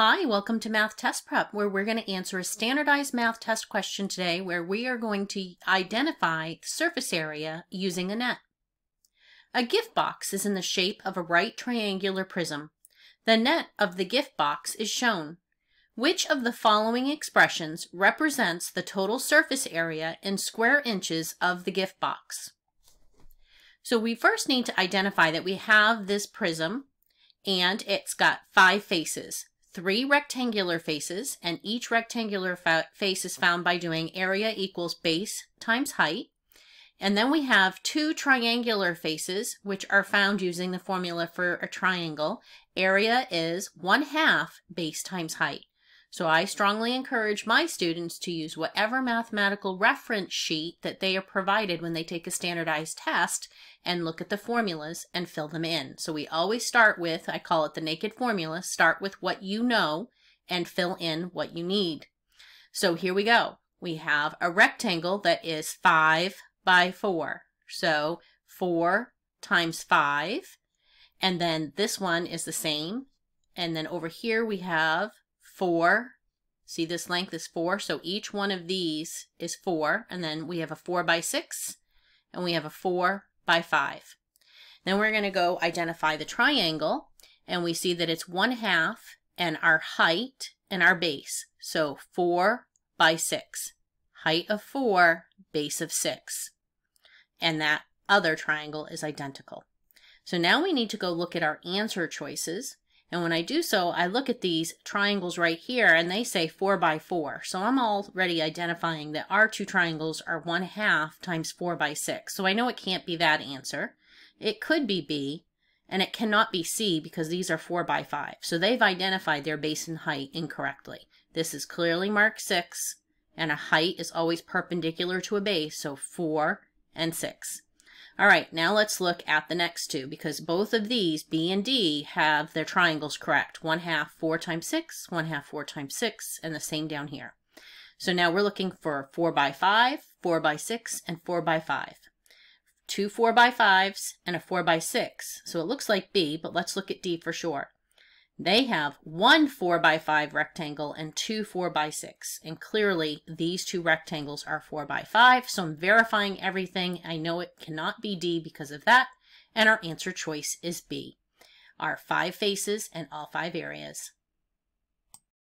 Hi, welcome to Math Test Prep, where we're going to answer a standardized math test question today where we are going to identify the surface area using a net. A gift box is in the shape of a right triangular prism. The net of the gift box is shown. Which of the following expressions represents the total surface area in square inches of the gift box? So we first need to identify that we have this prism and it's got five faces three rectangular faces, and each rectangular face is found by doing area equals base times height. And then we have two triangular faces, which are found using the formula for a triangle. Area is 1 half base times height. So I strongly encourage my students to use whatever mathematical reference sheet that they are provided when they take a standardized test and look at the formulas and fill them in. So we always start with, I call it the naked formula, start with what you know and fill in what you need. So here we go. We have a rectangle that is 5 by 4. So 4 times 5. And then this one is the same. And then over here we have 4. See this length is 4, so each one of these is 4. And then we have a 4 by 6, and we have a 4 by 5. Then we're going to go identify the triangle, and we see that it's 1 half and our height and our base. So 4 by 6. Height of 4, base of 6. And that other triangle is identical. So now we need to go look at our answer choices. And when I do so, I look at these triangles right here and they say 4 by 4. So I'm already identifying that our two triangles are 1 half times 4 by 6. So I know it can't be that answer. It could be B, and it cannot be C because these are 4 by 5. So they've identified their base and height incorrectly. This is clearly marked 6, and a height is always perpendicular to a base, so 4 and 6. All right, now let's look at the next two because both of these, B and D, have their triangles correct. 1 half 4 times 6, 1 half 4 times 6, and the same down here. So now we're looking for 4 by 5, 4 by 6, and 4 by 5. Two 4 by 5s and a 4 by 6. So it looks like B, but let's look at D for sure. They have one 4 by 5 rectangle and two 4 by 6. And clearly these two rectangles are 4 by 5. So I'm verifying everything. I know it cannot be D because of that. And our answer choice is B. Our five faces and all five areas.